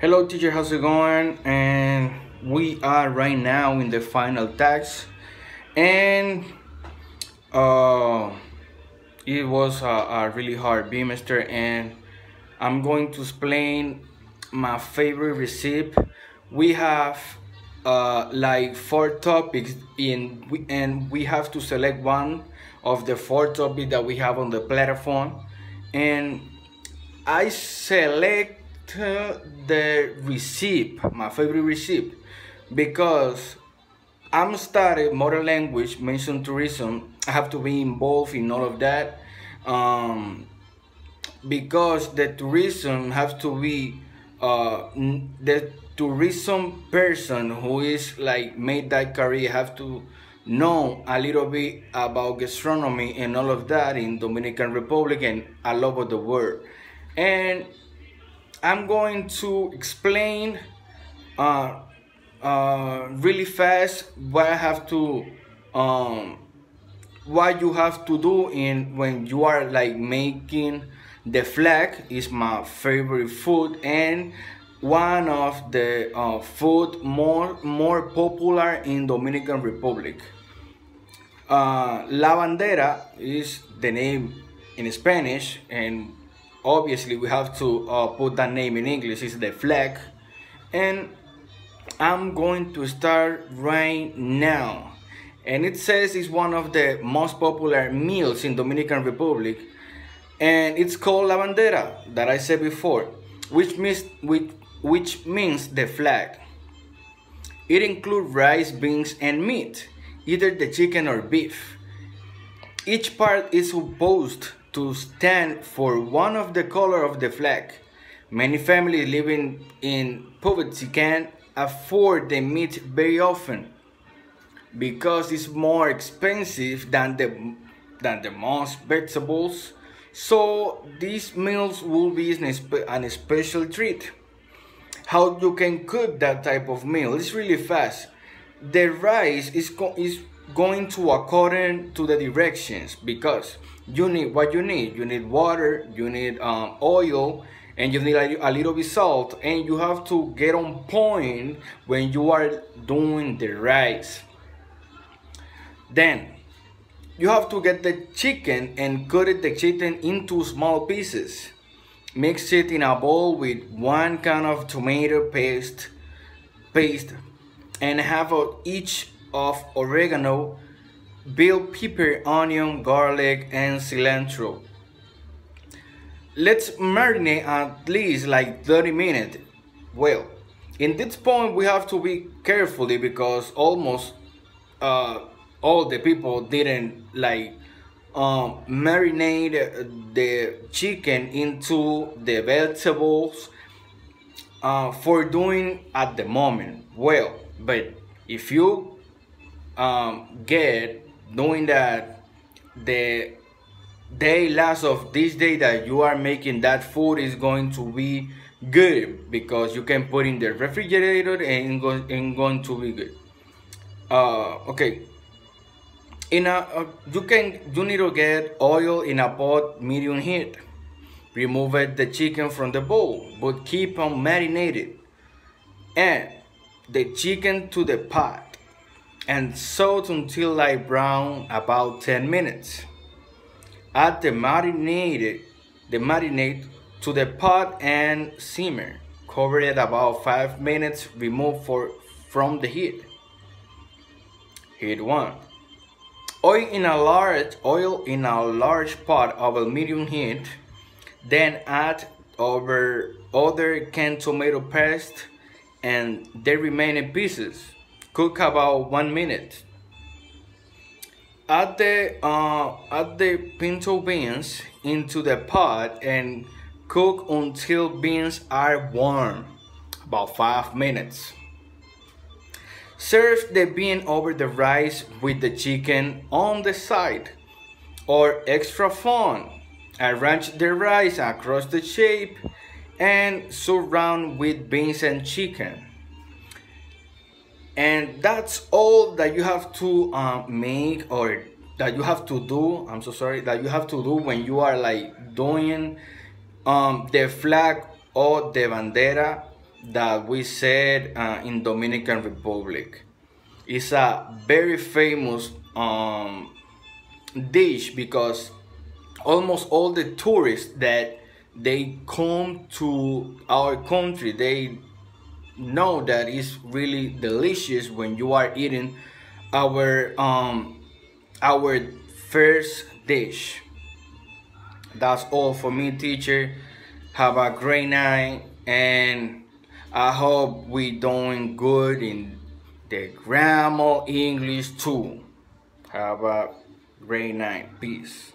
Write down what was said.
Hello teacher, how's it going? And we are right now in the final task and uh, it was a, a really hard bimester and I'm going to explain my favorite recipe. We have uh, like four topics in and we have to select one of the four topics that we have on the platform and I select the receipt, my favorite receipt, because I'm studying modern language, mention tourism. I have to be involved in all of that. Um, because the tourism have to be uh, the tourism person who is like made that career have to know a little bit about gastronomy and all of that in Dominican Republic and all over the world. And I'm going to explain uh, uh, really fast what I have to um, what you have to do in when you are like making the flag is my favorite food and one of the uh, food more more popular in Dominican Republic. Uh, La bandera is the name in Spanish and obviously we have to uh, put that name in English. It's the flag. And I'm going to start right now. And it says it's one of the most popular meals in Dominican Republic. And it's called la bandera that I said before which means which, which means the flag. It includes rice beans and meat either the chicken or beef. Each part is supposed to stand for one of the color of the flag. Many families living in poverty can afford the meat very often because it's more expensive than the than the most vegetables. So these meals will be an special treat. How you can cook that type of meal? It's really fast. The rice is is going to according to the directions because you need what you need. You need water you need um, oil and you need a, a, little bit salt and you have to get on point when you are doing the rice. Then you have to get the chicken and cut it the chicken into small pieces. Mix it in a bowl with one kind of tomato paste paste and half of each of oregano bell pepper, onion, garlic, and cilantro. Let's marinate at least like 30 minutes. Well, in this point we have to be carefully because almost uh, all the people didn't like um, marinate the chicken into the vegetables uh, for doing at the moment. Well, but if you um, get knowing that the day last of this day that you are making that food is going to be good because you can put in the refrigerator and go, and going to be good. Uh okay. In a uh, you can you need to get oil in a pot medium heat. Remove the chicken from the bowl but keep on marinated and the chicken to the pot and salt until light brown about 10 minutes. Add the marinated the marinade to the pot and simmer. Cover it about 5 minutes, remove for, from the heat. Heat 1. Oil in a large oil in a large pot over medium heat, then add over other canned tomato paste and the remaining pieces cook about one minute. Add the, uh, add the pinto beans into the pot and cook until beans are warm, about 5 minutes. Serve the bean over the rice with the chicken on the side. Or extra fun, arrange the rice across the shape and surround with beans and chicken and that's all that you have to uh, make or that you have to do i'm so sorry that you have to do when you are like doing um, the flag or the bandera that we said uh, in Dominican Republic. It's a very famous um, dish because almost all the tourists that they come to our country, they know that it's really delicious when you are eating our um our first dish. That's all for me teacher. Have a great night and i hope we doing good in the grammar english too. Have a great night. Peace